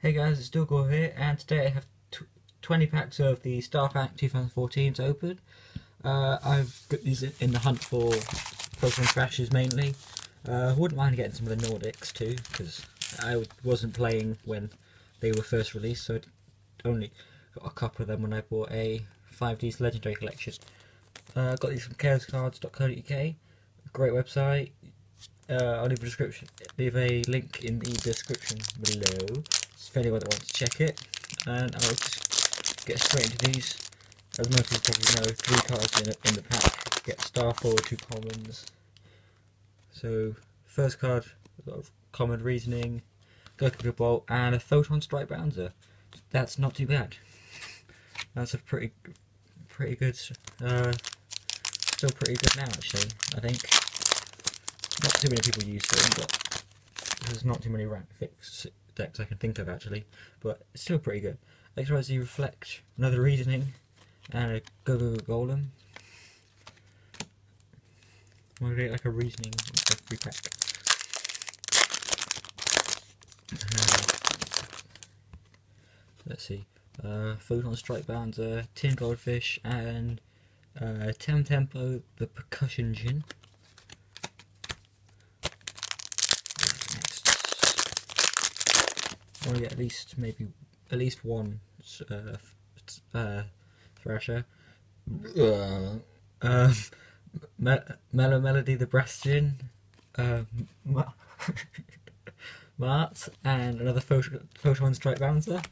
Hey guys, it's Dougal here, and today I have tw 20 packs of the Star Pack 2014 to open. Uh, I've got these in the hunt for Photon Thrashers mainly. Uh, wouldn't mind getting some of the Nordics too, because I wasn't playing when they were first released, so I only got a couple of them when I bought a 5D's Legendary Collection. Uh, got these from chaoscards.co.uk, great website. Uh, I'll leave a description, leave a link in the description below if anyone that want to check it. And I'll just get straight into these. As most people probably know, three cards in, in the pack. Get Star Forward, two commons. So, first card, a lot of common reasoning, Goku Bolt, and a Photon Strike Bouncer. That's not too bad. That's a pretty, pretty good, uh, still pretty good now actually, I think. Not too many people use them, but there's not too many rank fix decks I can think of actually, but it's still pretty good. XYZ Reflect, another Reasoning, and a Go Go Go Golem. I'm gonna get like a Reasoning every pack. Uh, let's see. Uh, Photon Strike Bouncer, Tin Goldfish, and uh, Temtempo, the Percussion Djinn. Want to get at least maybe at least one uh, uh, Thrasher. Uh, um, Me Mellow Melody the Bastion, uh, Mart, and another Photon, Photon Strike Bouncer.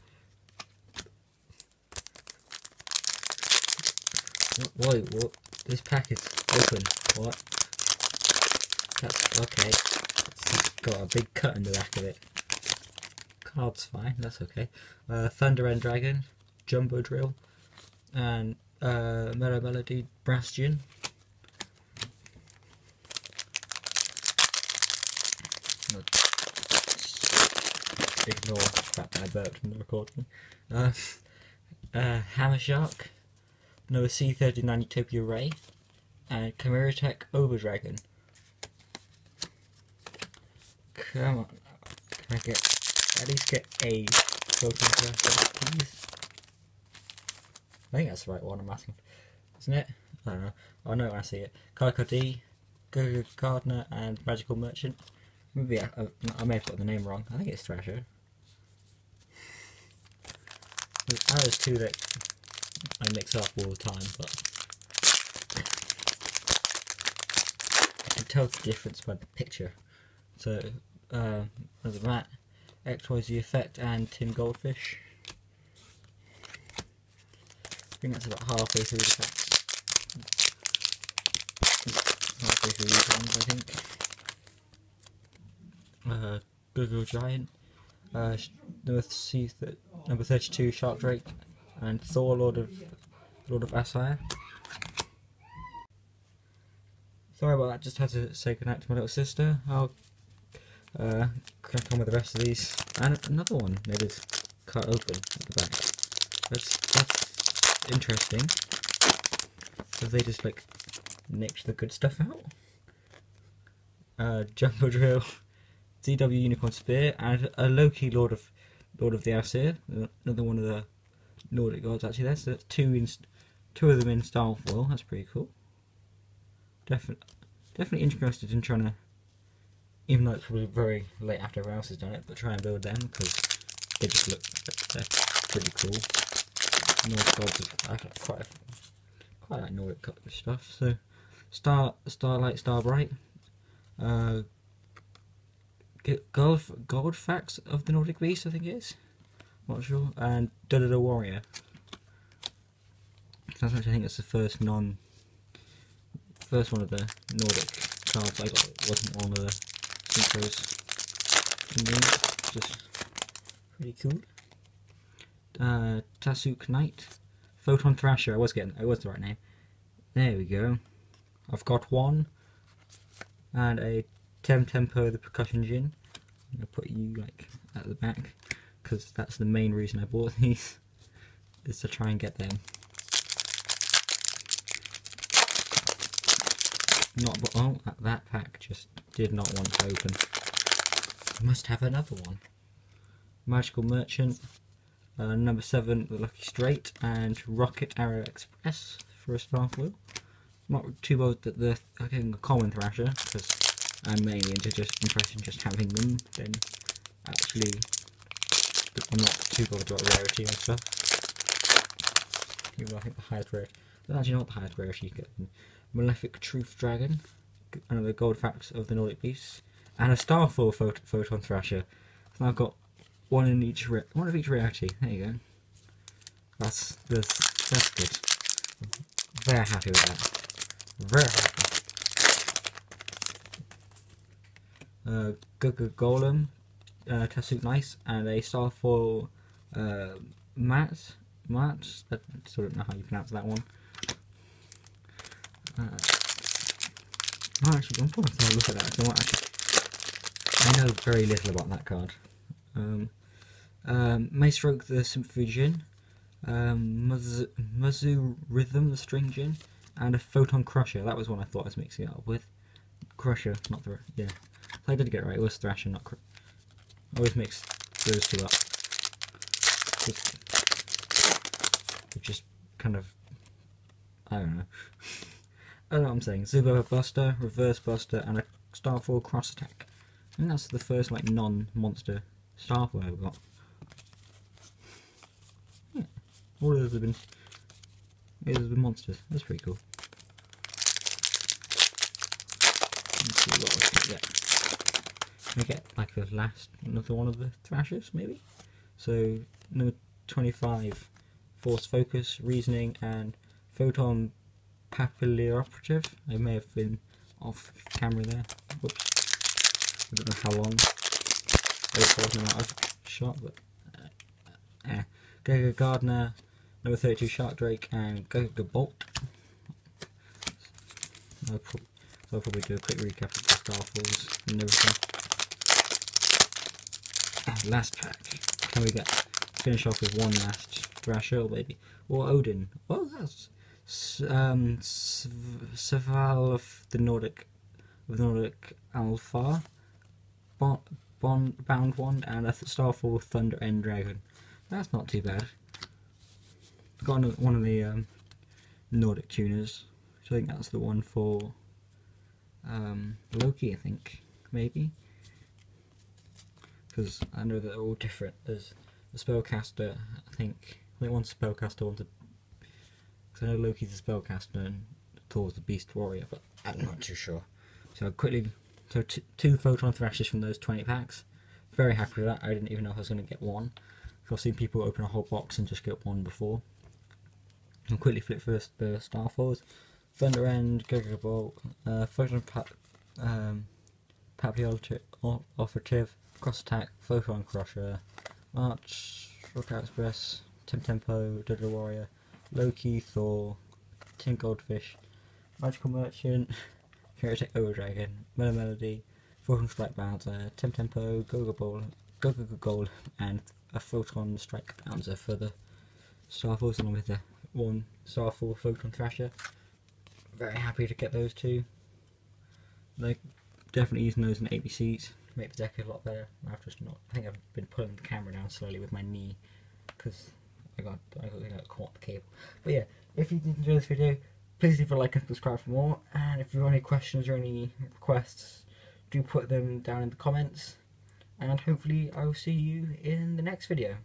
Wait, what? This pack is open. What? That's okay. It's got a big cut in the back of it. Card's fine, that's okay. Uh, Thunder End Dragon, Jumbo Drill, and uh, Mellow Melody Bastion. Ignore the fact that I burped in the recording. Uh, uh, Hammer Shark, Noah C39 Utopia Ray, and Chimera Tech Overdragon. Come on, can I get at least get a please. I think that's the right one I'm asking. Isn't it? I don't know. I'll know when I see it. Calico D, Gogo Gardener, and Magical Merchant. Maybe I, I, I, may have got the name wrong. I think it's Thrasher. There's too that I mix up all the time, but I can tell the difference by the picture. So, uh, other than XYZ Effect and Tin Goldfish. I think that's about halfway through the packs. Halfway through these ones, I think. Uh, Gogogo Giant, uh, number, th number 32 Shark Drake, and Thor Lord of Lord of Aesir. Sorry about that, just had to say goodnight to my little sister. I'll uh, crack on with the rest of these. And another one that is cut open at the back. That's, that's interesting. So they just like nicked the good stuff out. Uh, Jumbo Drill, ZW Unicorn Spear, and a Loki Lord of Lord of the Aesir, another one of the Nordic gods actually. That's, that's two in two of them in foil. That's pretty cool. Definitely, definitely interested in trying to even though it's probably very late after everyone else has done it, but try and build them because they just look pretty cool. Nordic gods, I quite quite like Nordic stuff. So, Star Starlight Starbright, uh, Gold Gold Facts of the Nordic Beast, I think it is. not sure, and Da Da Da Warrior. That's actually I think it's the first non, first one of the Nordic cards I got. wasn't one of the just pretty cool. Uh, Tasuke Knight, Photon Thrasher. I was getting, I was the right name. There we go. I've got one, and a Temtempo the Percussion Djinn. I'm gonna put you like at the back because that's the main reason I bought these is to try and get them. Not, oh, that pack just did not want to open. Must have another one. Magical Merchant, uh, number 7 the Lucky Straight, and Rocket Arrow Express for a star wheel. Not too bothered that they're getting a common Thrasher, because I'm mainly into just impressing just having them, then actually I'm not too bothered about rarity and stuff. Even I think the highest rarity, actually not the highest rarity you get. Malefic Truth Dragon, another gold facts of the Nordic Beasts, and a Starfall phot Photon Thrasher. So I've got one in each, one of each rarity. There you go. That's that's that's good. Very happy with that. Very happy. Uh, Guga Golem, uh, Tasuk Nice, and a Starfall uh, Matt. Matt. I still don't know how you pronounce that one. Uh, actually, I'm probably going to look at that. So actually, I know very little about that card. Um, um, Maestroke the Symphony Djinn, um, Muzu, Rhythm the String Djinn, and a Photon Crusher. That was one I thought I was mixing it up with. Crusher, not the yeah. I did get it right. It was Thrasher, not. Cr I always mix those two up. Just, just kind of. I don't know. What I'm saying. Zubo Buster, Reverse Buster, and a Starfall Cross Attack. I think that's the first like non-monster Starfall I've got. Yeah. All of those have been. Those have been monsters. That's pretty cool. Let's see what we get we get like the last another one of the thrashers maybe so number 25 force focus reasoning and photon Papilloperative I may have been off camera there whoops I don't know how long I was out of shot but uh, yeah Gaga Gardner, number 32 Shark Drake and Gaga Bolt I'll, pro I'll probably do a quick recap of the Starfalls and everything last pack. Can we get finish off with one last Thrasher, maybe? Or Odin. Well, that's um, Sval of the Nordic, of the Nordic Alfar, bon, bon, Bound One, and a Starfall Thunder End Dragon. That's not too bad. Got one of the um, Nordic tuners. I think that's the one for um, Loki, I think, maybe because I know they're all different. There's the spellcaster. I think I think one's spellcaster, one's a because I know Loki's a spellcaster and Thor's the beast warrior, but I'm not too sure. So I quickly, so two photon thrashes from those 20 packs. Very happy with that. I didn't even know I was going to get one. I've seen people open a whole box and just get one before. I'll quickly flip first the Starfalls. Thunder End, Giga Bolt, uh, Photon Pap, um, Operative, Cross Attack, Photon Crusher, March, Rocket Express, Temp Tempo, Dodo Warrior, Loki, Thor, Tin Goldfish, Magical Merchant, Heretic Over Dragon, Mellow Melody, Photon Strike Bouncer, Temp Tempo, Gogo Ball, Gogo Gold, and a Photon Strike Bouncer for the Starfalls along with the one Starfall Photon Thrasher. Very happy to get those two. Like definitely using those in ABCs make the deck a lot better. I've just not. I think I've been pulling the camera down slowly with my knee because I got I got, caught the cable. But yeah, if you did enjoy this video, please leave a like and subscribe for more. And if you have any questions or any requests, do put them down in the comments. And hopefully I will see you in the next video.